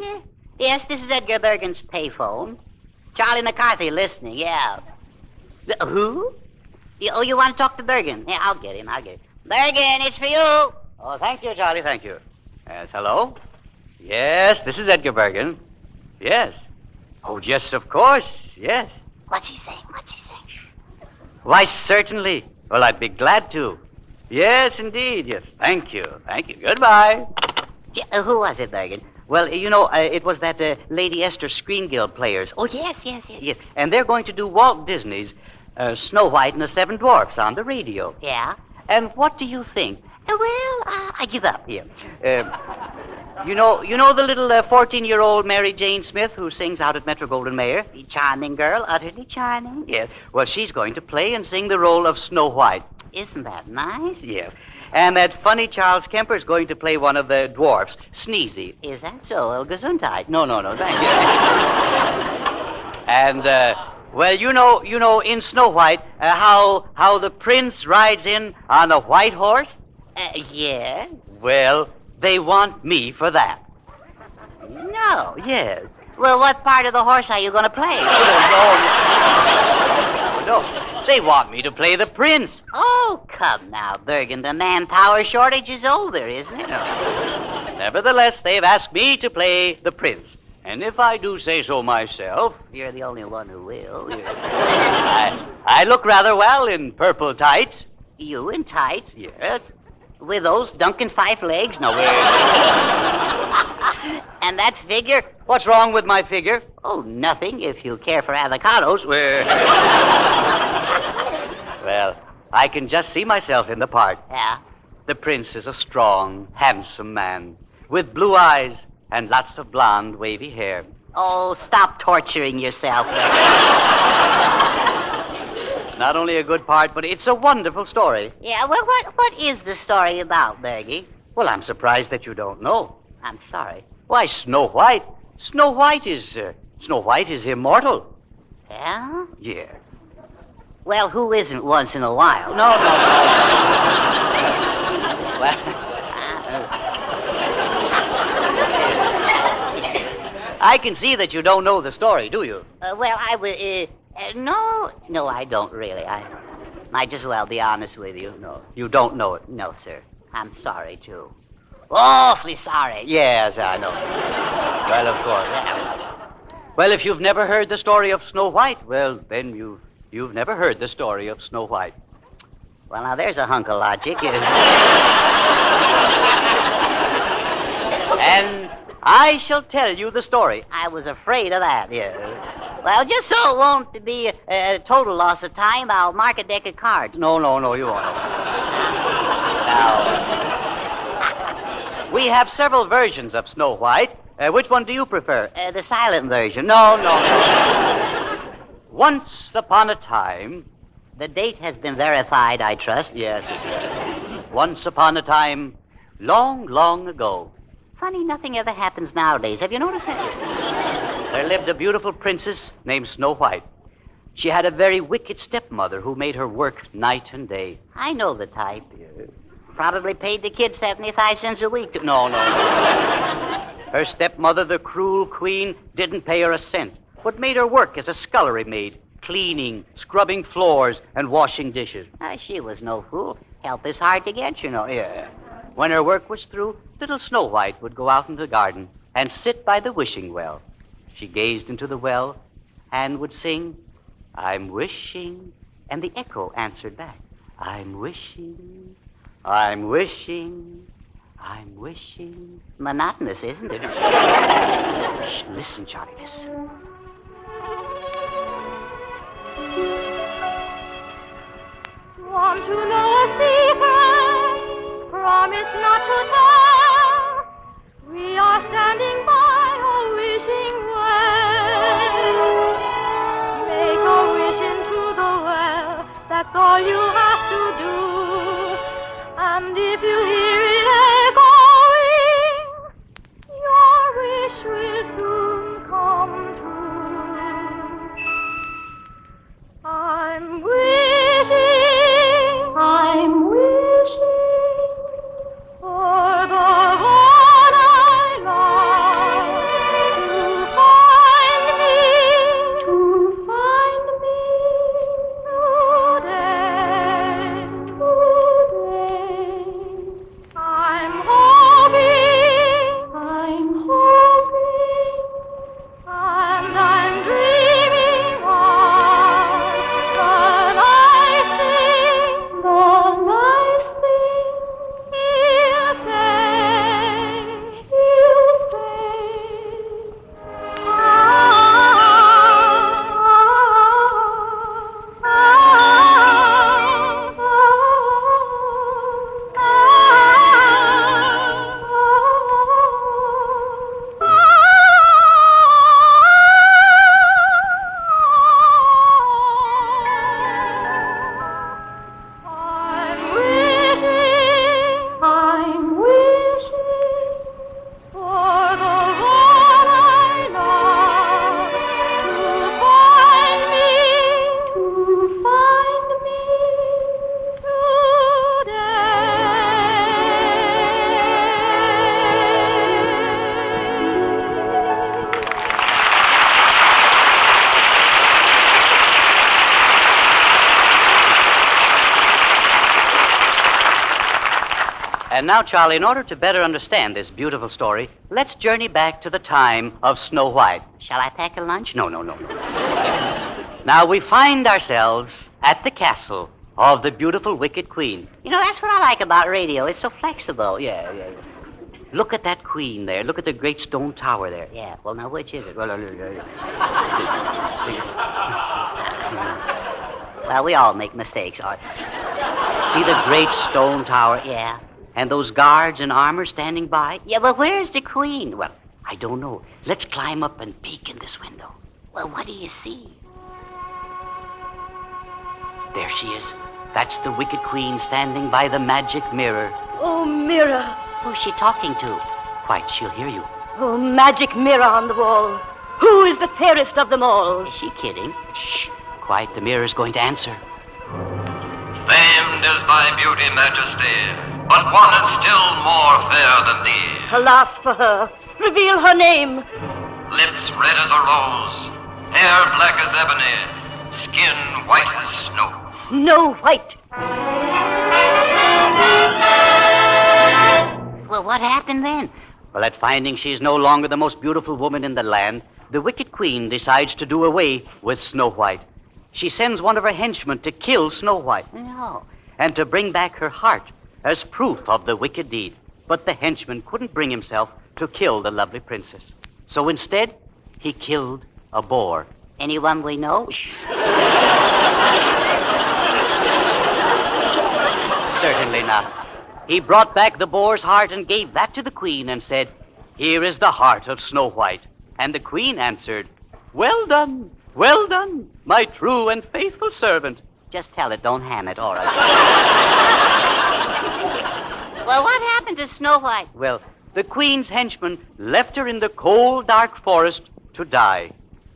yes? Yes, this is Edgar Bergen's payphone. Charlie McCarthy listening, yeah. Uh, who? You- Oh, you want to talk to Bergen? Yeah, I'll get him, I'll get him. Bergen, it's for you. Oh, thank you, Charlie, thank you. Yes, hello? Yes, this is Edgar Bergen. Yes. Oh, yes, of course, yes. What's he saying? What's he saying? Why, certainly. Well, I'd be glad to. Yes, indeed, yes. Thank you, thank you. Goodbye. J- uh, who was it, Bergen? Well, you know, uh, it was that uh, Lady Esther Screen Guild players. Oh, yes, yes, yes. Yes, and they're going to do Walt Disney's uh, Snow White and the Seven Dwarfs on the radio. Yeah? And what do you think? Uh, well, uh, I give up. Here, uh, you know, you know the little uh, fourteen-year-old Mary Jane Smith who sings out at Metro Goldwyn Mayer. The charming girl, utterly charming. Yes. Well, she's going to play and sing the role of Snow White. Isn't that nice? Yes. And that funny Charles Kemper is going to play one of the dwarfs, Sneezy. Is that so? Well, gesundheit. No, no, no, thank you. and uh, well, you know, you know, in Snow White, uh, how how the prince rides in on a white horse. Uh, yeah? Well, they want me for that. No. Yes. Well, what part of the horse are you going to play? no, no, they want me to play the prince. Oh, come now, Bergen. The manpower shortage is over, isn't it? Nevertheless, they've asked me to play the prince. And if I do say so myself, You're the only one who will. I, I look rather well in purple tights. You in tights? Yes. With those Duncan Phyfe legs? No. way. and that figure? What's wrong with my figure? Oh, nothing, if you care for avocados. Well, well, I can just see myself in the part. Yeah. The prince is a strong, handsome man with blue eyes and lots of blonde, wavy hair. Oh, stop torturing yourself. It's not only a good part, but it's a wonderful story. yeah, well, what, what is the story about, Bergie? Well, I'm surprised that you don't know. I'm sorry. Why, Snow White. Snow White is uh, Snow White is immortal. Yeah? Yeah. Well, who isn't once in a while? No, no. no. well, I can see that you don't know the story, do you? Uh, well, I will. Uh, uh, no, no, I don't really. I might as well be honest with you. No, you don't know it. No, sir. I'm sorry, too. Awfully sorry. Yes, I know. well, of course. Well, if you've never heard the story of Snow White, well, then you you've never heard the story of Snow White. Well, now there's a hunk of logic. And I shall tell you the story. I was afraid of that. Yeah. Well, just so it won't be a, a total loss of time, I'll mark a deck of cards. No, no, no, you won't. now, we have several versions of Snow White. Uh, which one do you prefer? Uh, the silent version. No, no, no. Once upon a time, The date has been verified, I trust. yes, it is. Once upon a time, long, long ago, Funny, nothing ever happens nowadays. Have you noticed that? there lived a beautiful princess named Snow White. She had a very wicked stepmother who made her work night and day. I know the type. Probably paid the kid 75 cents a week to. No, no, no. Her stepmother, the cruel queen, didn't pay her a cent, but made her work as a scullery maid, cleaning, scrubbing floors, and washing dishes. Ah, she was no fool. Help is hard to get, you know. Yeah. When her work was through, little Snow White would go out into the garden and sit by the wishing well. She gazed into the well and would sing, I'm wishing, and the echo answered back, I'm wishing, I'm wishing, I'm wishing. Monotonous, isn't it? Shh, listen, Charlie, listen. Want to know a secret? Promise not to tell. We are standing by a wishing well. Make a wish into the well. That's all you have to do. And if you hear And now, Charlie, in order to better understand this beautiful story, let's journey back to the time of Snow White. Shall I pack a lunch? No, no, no, no. now we find ourselves at the castle of the beautiful Wicked Queen. You know, that's what I like about radio. It's so flexible. Yeah, yeah, yeah. Look at that queen there. Look at the great stone tower there. Yeah. Well, now, which is it? Well, Well, we all make mistakes, Art. see, see the great stone tower? Yeah. And those guards in armor standing by? Yeah, but where's the queen? Well, I don't know. Let's climb up and peek in this window. Well, what do you see? There she is. That's the wicked queen standing by the magic mirror. Oh, mirror. Who's she talking to? Quiet, she'll hear you. Oh, magic mirror on the wall. Who is the fairest of them all? Is she kidding? Shh. Quiet, the mirror's going to answer. Famed is thy beauty, majesty, but one is still more fair than thee. Alas for her. Reveal her name. Lips red as a rose, hair black as ebony, skin white as snow. Snow White. Well, what happened then? Well, at finding she's no longer the most beautiful woman in the land, the wicked queen decides to do away with Snow White. She sends one of her henchmen to kill Snow White No. and to bring back her heart as proof of the wicked deed. But the henchman couldn't bring himself to kill the lovely princess. So instead, he killed a boar. Anyone we know? Certainly not. He brought back the boar's heart and gave that to the queen and said, Here is the heart of Snow White. And the queen answered, Well done, well done, my true and faithful servant. Just tell it, don't ham it, all right. well, what happened to Snow White? Well, the queen's henchman left her in the cold, dark forest to die.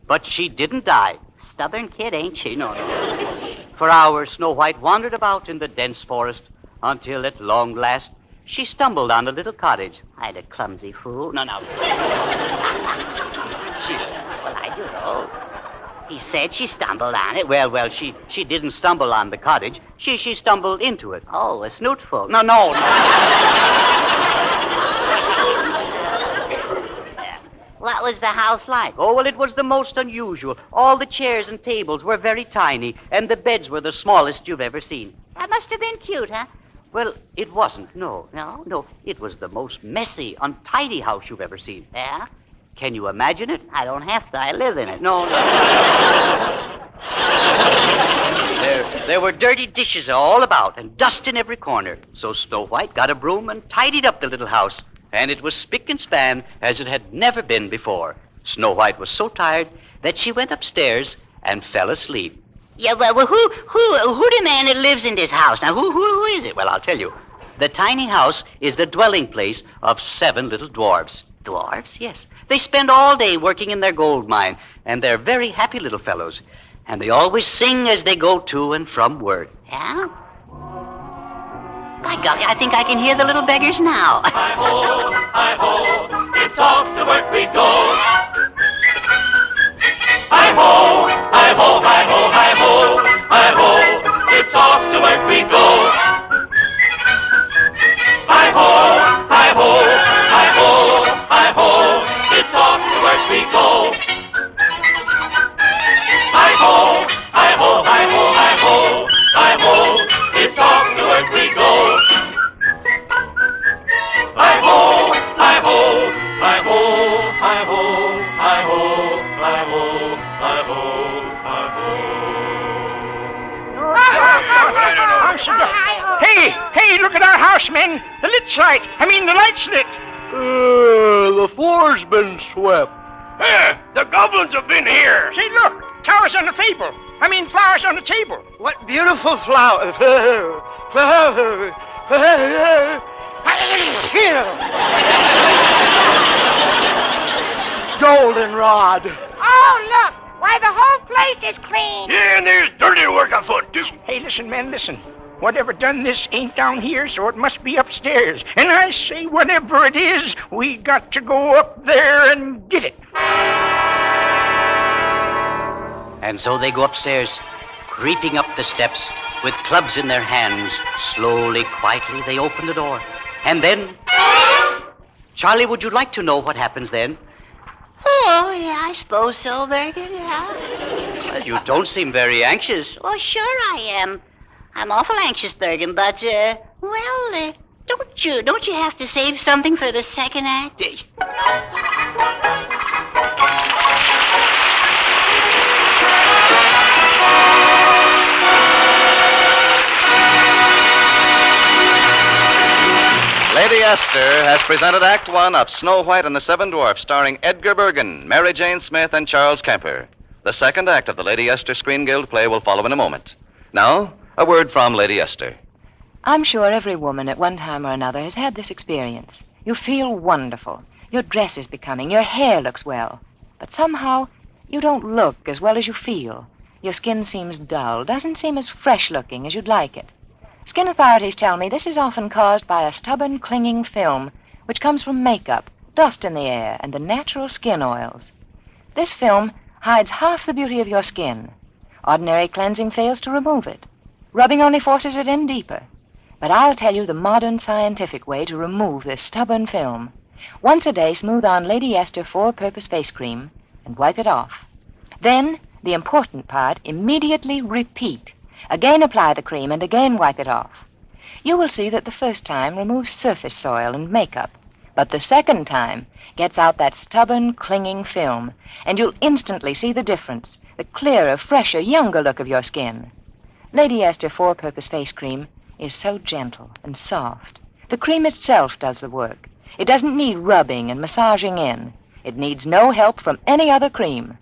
But she didn't die. Stubborn kid, ain't she? No, no. For hours, Snow White wandered about in the dense forest until, at long last, she stumbled on a little cottage. I'd a clumsy fool. No, no. she, Well, I do know. He said she stumbled on it. well, well, she, she didn't stumble on the cottage. She, she stumbled into it. Oh, a snootful. No, no, no. What was the house like? Oh, well, it was the most unusual. All the chairs and tables were very tiny, and the beds were the smallest you've ever seen. That must have been cute, huh? Well, it wasn't. No, No? no. It was the most messy, untidy house you've ever seen. Yeah? Can you imagine it? I don't have to. I live in it. No, no. there, there were dirty dishes all about and dust in every corner. So Snow White got a broom and tidied up the little house, and it was spick and span as it had never been before. Snow White was so tired that she went upstairs and fell asleep. Yeah, well, well who, who, who the man that lives in this house? Now, who, who, who is it? Well, I'll tell you. The tiny house is the dwelling place of seven little dwarfs. Dwarfs? Yes. They spend all day working in their gold mine, and they're very happy little fellows. And they always sing as they go to and from work. Yeah? By golly, I think I can hear the little beggars now. Hi ho, hi ho, it's off to work we go. Hi ho, hi ho, hi ho, hi ho, hi ho, it's off to work we go. Hi ho. Hey, hey, look at our house, men. The lit's light. I mean, the light's lit. Uh, the floor's been swept. Hey, the goblins have been here. Say, look, towers on the table. I mean, flowers on the table. What beautiful flowers. Flowers. Goldenrod. Oh, look. Why, the whole place is clean. Yeah, and there's dirty work afoot, too. Hey, listen, men, listen. Whatever done this ain't down here, so it must be upstairs. And I say, whatever it is, we got to go up there and get it. And so they go upstairs, creeping up the steps with clubs in their hands. Slowly, quietly, they open the door. And then. Charlie, would you like to know what happens then? Oh, yeah, I suppose so, Bergen, yeah. Well, you don't seem very anxious. Oh, sure I am. I'm awful anxious, Bergen, but, uh, well, uh, don't you, don't you have to save something for the second act? Lady Esther has presented Act One of Snow White and the Seven Dwarfs, starring Edgar Bergen, Mary Jane Smith, and Charles Kemper. The second act of the Lady Esther Screen Guild play will follow in a moment. Now, a word from Lady Esther. I'm sure every woman at one time or another has had this experience. You feel wonderful. Your dress is becoming. Your hair looks well. But somehow, you don't look as well as you feel. Your skin seems dull, doesn't seem as fresh looking as you'd like it. Skin authorities tell me this is often caused by a stubborn, clinging film which comes from makeup, dust in the air, and the natural skin oils. This film hides half the beauty of your skin. Ordinary cleansing fails to remove it. Rubbing only forces it in deeper. But I'll tell you the modern scientific way to remove this stubborn film. Once a day, smooth on Lady Esther Four Purpose Face Cream and wipe it off. Then, the important part, immediately repeat. Again apply the cream and again wipe it off. You will see that the first time removes surface soil and makeup, but the second time gets out that stubborn, clinging film, and you'll instantly see the difference the clearer, fresher, younger look of your skin. Lady Esther Four Purpose Face Cream is so gentle and soft. The cream itself does the work. It doesn't need rubbing and massaging in. It needs no help from any other cream.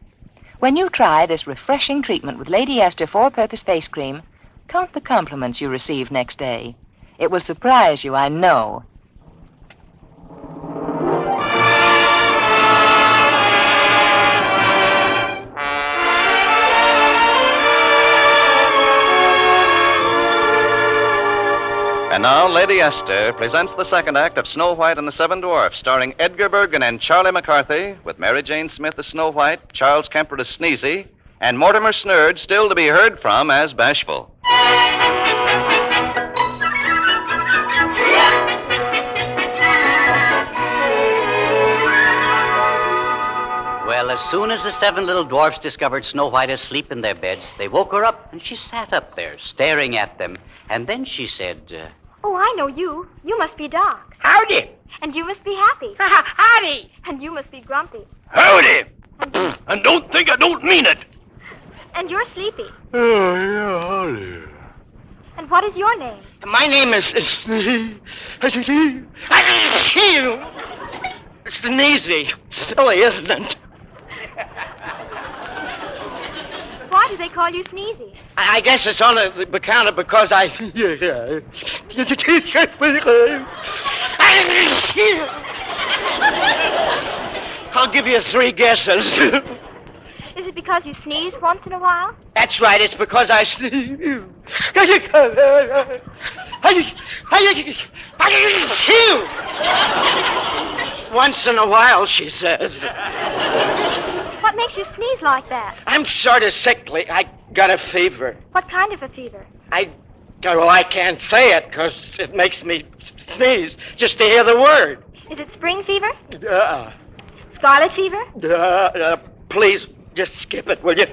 When you try this refreshing treatment with Lady Esther Four Purpose Face Cream, count the compliments you receive next day. It will surprise you, I know. And now, Lady Esther presents the second act of Snow White and the Seven Dwarfs, starring Edgar Bergen and Charlie McCarthy, with Mary Jane Smith as Snow White, Charles Kemper as Sneezy, and Mortimer Snerd still to be heard from as Bashful. Well, as soon as the seven little dwarfs discovered Snow White asleep in their beds, they woke her up, and she sat up there, staring at them. And then she said, uh, Oh, I know you. You must be Doc. Howdy. And you must be happy. Howdy. And you must be grumpy. Howdy! And, And don't think I don't mean it. and you're sleepy. Oh, yeah, howdy. And what is your name? My name is. is Sneezy. Silly, isn't it? Why do they call you Sneezy? I I guess it's on the account of because I. I'll give you three guesses. Is it because you sneeze once in a while? That's right. It's because I. Sneeze. once in a while, she says. What makes you sneeze like that? I'm sort of sickly. I got a fever. What kind of a fever? I. Well, I can't say it because it makes me sneeze just to hear the word. Is it spring fever? Uh uh, Scarlet fever? uh, uh, please, just skip it, will you?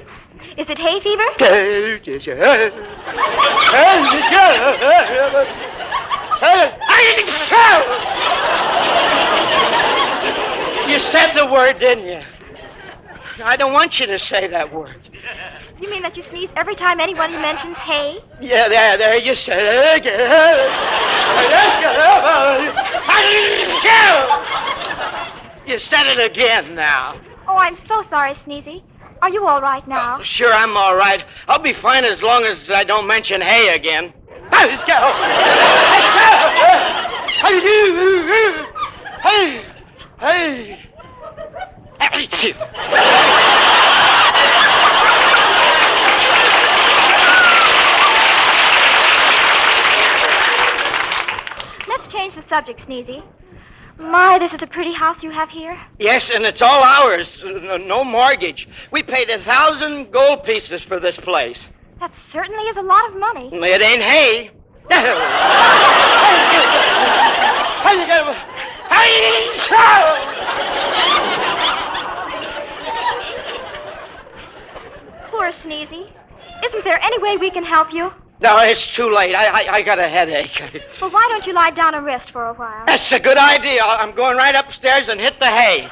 Is it hay fever? You said the word, didn't you? I don't want you to say that word. You mean that you sneeze every time anyone mentions hay? Yeah, there, there, you said it again. You said it again now. Oh, I'm so sorry, Sneezy. Are you all right now? Uh, sure, I'm all right. I'll be fine as long as I don't mention hay again. Let's go. Hey, hey. Let's change the subject, Sneezy. My, this is a pretty house you have here. Yes, and it's all ours. No- mortgage. We paid a thousand gold pieces for this place. That certainly is a lot of money. It ain't hay. How you get Poor Sneezy. Isn't there any way we can help you? No, it's too late. I, I, I got a headache. Well, why don't you lie down and rest for a while? That's a good idea. I'm going right upstairs and hit the hay.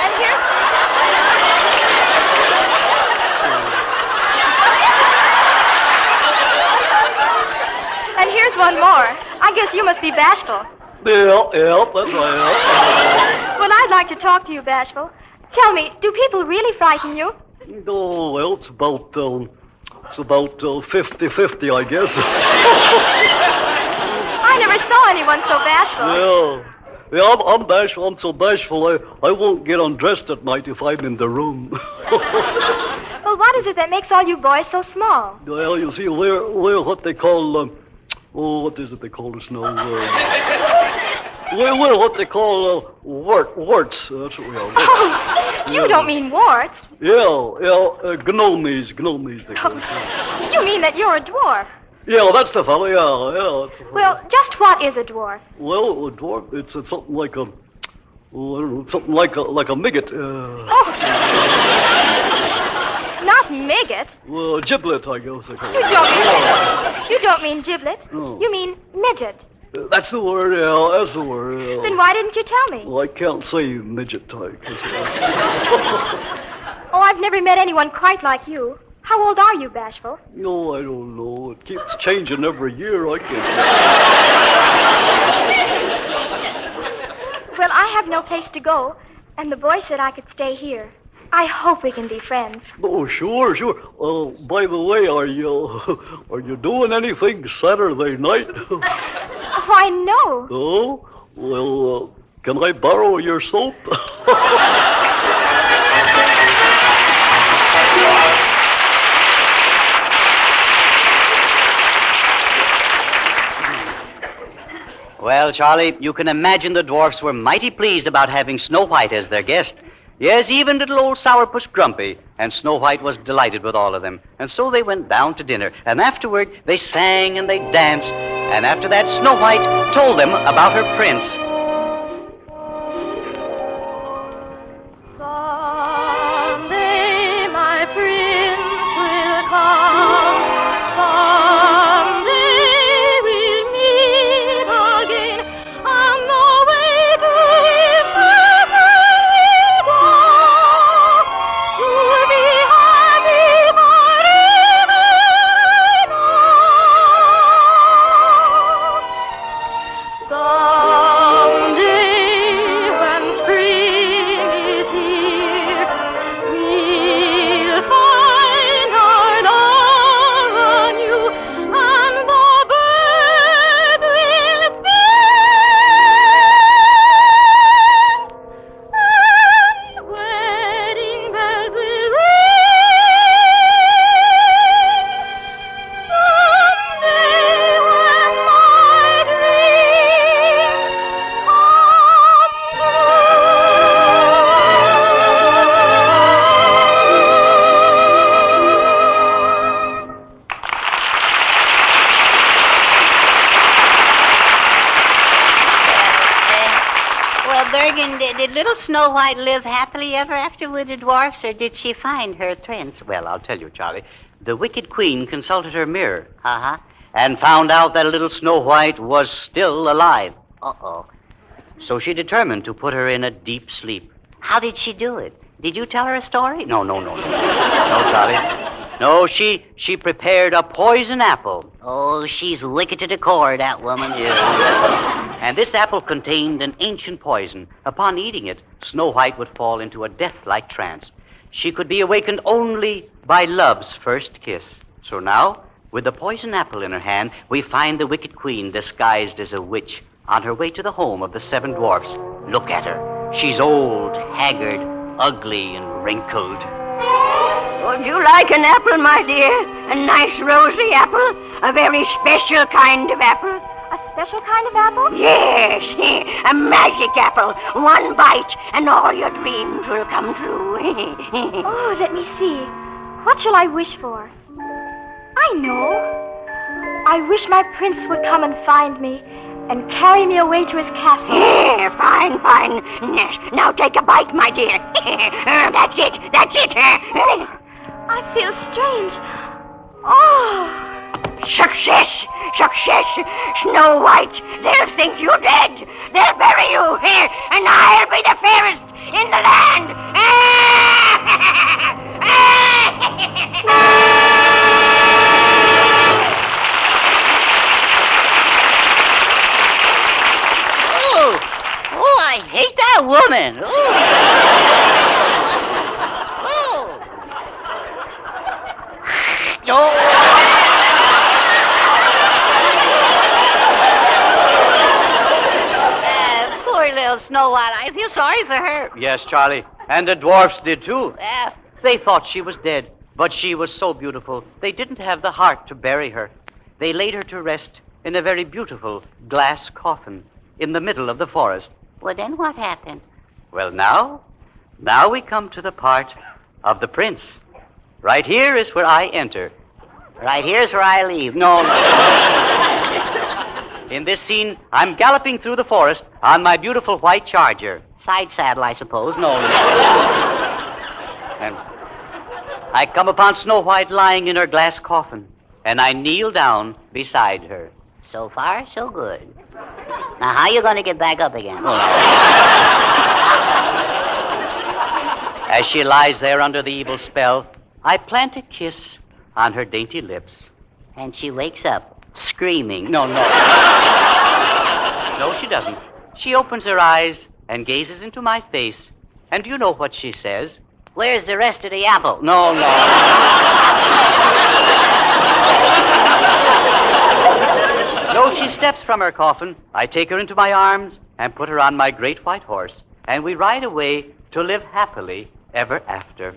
And here. And here's one more. I guess you must be bashful. Yeah, yeah, that's right. Well, I'd like to talk to you, bashful. Tell me, do people really frighten you? Oh, well, it's about, um, it's about uh, 50-50, I guess. I never saw anyone so bashful. yeah. Yeah, I'm, I'm bashful. I'm so bashful. I, I won't get undressed at night if I'm in the room. Well, what is it that makes all you boys so small? well, you see, we're, we're what they call, um, oh, what is it they call us now? Uh, we're, we're what they call uh, wart, warts. That's what we are. Oh, you don't mean warts. Yeah, yeah, uh, gnomies, gnomies they call us. You mean that you're a dwarf. Yeah, that's the fellow, yeah, yeah. That's the fellow. Well, just what is a dwarf? Well, a dwarf, it's, it's something like a, oh, I don't know, something like a, like a midget. Uh, Oh. Not midget. well, giblet, I guess they call You don't. mean, You don't mean giblet. No. You mean midget. Uh, That's the word, yeah, that's the word. Then why didn't you tell me? Well, I can't say midget type. Oh, I've never met anyone quite like you. How old are you, Bashful? no, I don't know. It keeps changing every year. I can't. Well, I have no place to go, and the boy said I could stay here. I hope we can be friends. Oh, sure, sure. Uh, by the way, are you are you doing anything Saturday night? Why, no. oh, well, uh, can I borrow your soap? Well, Charlie, you can imagine the dwarfs were mighty pleased about having Snow White as their guest. Yes, even little old Sourpuss Grumpy, and Snow White was delighted with all of them. And so they went down to dinner, and afterward they sang and they danced, and after that Snow White told them about her prince. Snow White live happily ever after with the dwarfs, or did she find her prince? Well, I'll tell you, Charlie. The wicked queen consulted her mirror Uh huh. and found out that little Snow White was still alive. Uh oh. So she determined to put her in a deep sleep. How did she do it? Did you tell her a story? No, no, no, no. No, Charlie. No, she she prepared a poison apple. Oh, she's wicked to the core, that woman. And this apple contained an ancient poison. Upon eating it, Snow White would fall into a death-like trance. She could be awakened only by love's first kiss. So now, with the poison apple in her hand, we find the wicked queen disguised as a witch on her way to the home of the seven dwarfs. Look at her. She's old, haggard, ugly, and wrinkled. Would you like an apple, my dear? A nice rosy apple? A very special kind of apple? Special kind of apple? Yes, a magic apple. One bite, and all your dreams will come true. oh, let me see. What shall I wish for? I know. I wish my prince would come and find me and carry me away to his castle. Yeah, fine, fine. Yes, now take a bite, my dear. Uh, that's it, that's it. I feel strange. Oh. Success! Success! Snow White, they'll think you're dead. They'll bury you here, and I'll be the fairest in the land. Oh, oh, I hate that woman. Oh. oh. Uh, Snow White. I feel sorry for her. Yes, Charlie. And the dwarfs did too. Yeah. They thought she was dead, but she was so beautiful, they didn't have the heart to bury her. They laid her to rest in a very beautiful glass coffin in the middle of the forest. Well, then what happened? Well, now, now we come to the part of the prince. Right here is where I enter. Right here's where I leave. No, no. In this scene, I'm galloping through the forest on my beautiful white charger. Side saddle, I suppose. No. And I come upon Snow White lying in her glass coffin, and I kneel down beside her. So far, so good. Now, how are you going to get back up again? Oh, As she lies there under the evil spell, I plant a kiss on her dainty lips. And she wakes up screaming. No, no. no, she doesn't. She opens her eyes and gazes into my face. And do you know what she says? Where's the rest of the apple? No, no. no, she steps from her coffin. I take her into my arms and put her on my great white horse. And we ride away to live happily ever after.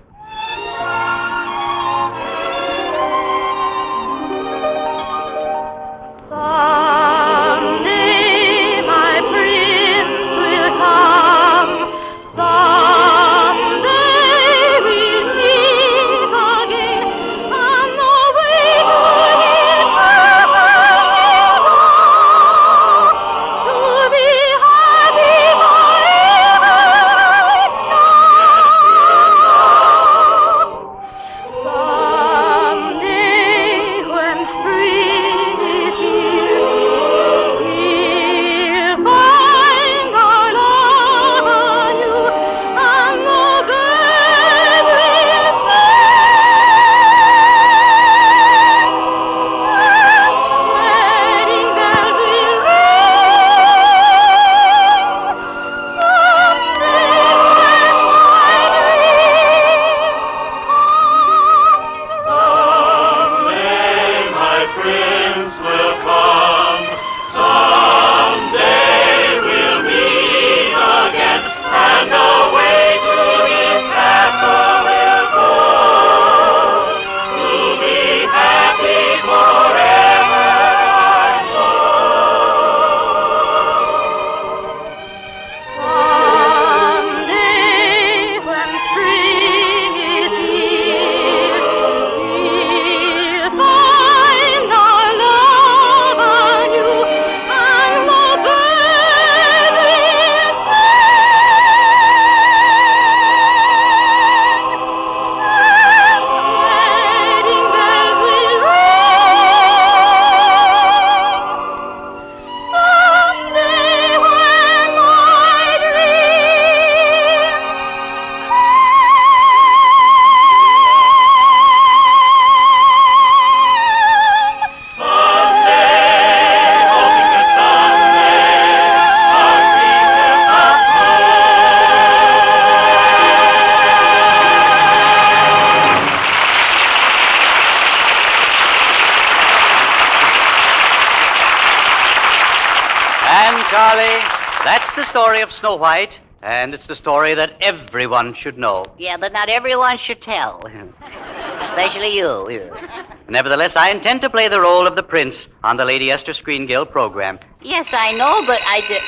Snow White, and it's the story that everyone should know. Yeah, but not everyone should tell. Especially you. Nevertheless, I intend to play the role of the prince on the Lady Esther Screen Guild program. Yes, I know, but I did.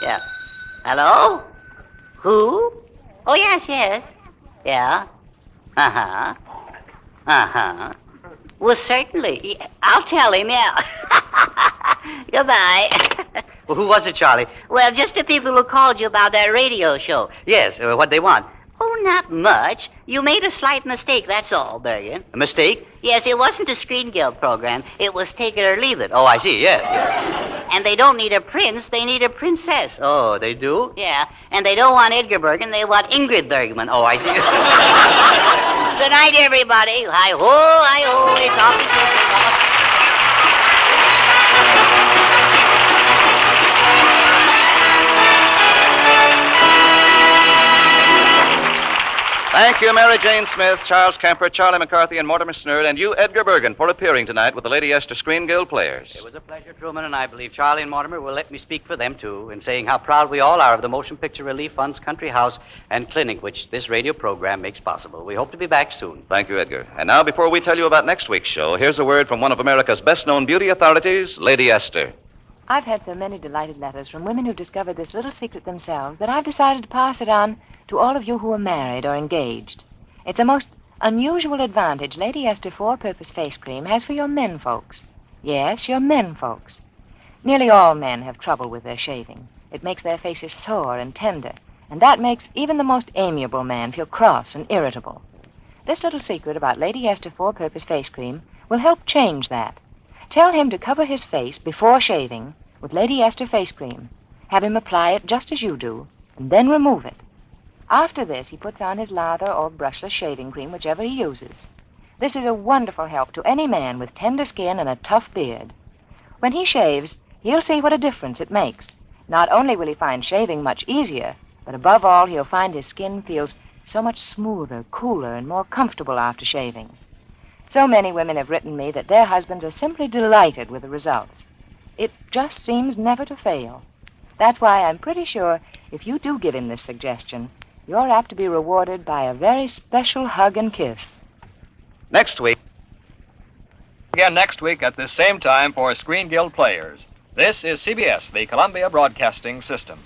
Yeah. Hello? Who? Oh, yes, yes. Yeah. Uh huh. Uh huh. Well, certainly. I'll tell him, yeah. Goodbye. Well, who was it, Charlie? Well, just the people who called you about that radio show. Yes, uh, what they want? Oh, not much. You made a slight mistake, that's all, Bergen. A mistake? Yes, it wasn't a Screen Guild program. It was Take It or Leave It. Oh, I see, yes. yes. And they don't need a prince, they need a princess. Oh, they do? Yeah, and they don't want Edgar Bergen, they want Ingrid Bergman. Oh, I see. Good night, everybody. Hi ho, hi ho. It's off Thank you, Mary Jane Smith, Charles Kemper, Charlie McCarthy, and Mortimer Snerd, and you, Edgar Bergen, for appearing tonight with the Lady Esther Screen Guild players. It was a pleasure, Truman, and I believe Charlie and Mortimer will let me speak for them, too, in saying how proud we all are of the Motion Picture Relief Fund's country house and clinic, which this radio program makes possible. We hope to be back soon. Thank you, Edgar. And now, before we tell you about next week's show, here's a word from one of America's best known beauty authorities, Lady Esther. I've had so many delighted letters from women who discovered this little secret themselves that I've decided to pass it on to all of you who are married or engaged. It's a most unusual advantage Lady Esther Four Purpose Face Cream has for your men folks. Yes, your men folks. Nearly all men have trouble with their shaving. It makes their faces sore and tender, and that makes even the most amiable man feel cross and irritable. This little secret about Lady Esther Four Purpose Face Cream will help change that. Tell him to cover his face before shaving with Lady Esther Face Cream. Have him apply it just as you do, and then remove it. After this, he puts on his lather or brushless shaving cream, whichever he uses. This is a wonderful help to any man with tender skin and a tough beard. When he shaves, he'll see what a difference it makes. Not only will he find shaving much easier, but above all, he'll find his skin feels so much smoother, cooler, and more comfortable after shaving. So many women have written me that their husbands are simply delighted with the results. It just seems never to fail. That's why I'm pretty sure if you do give him this suggestion, you're apt to be rewarded by a very special hug and kiss. Next week. Again next week at this same time for Screen Guild Players. This is CBS, the Columbia Broadcasting System.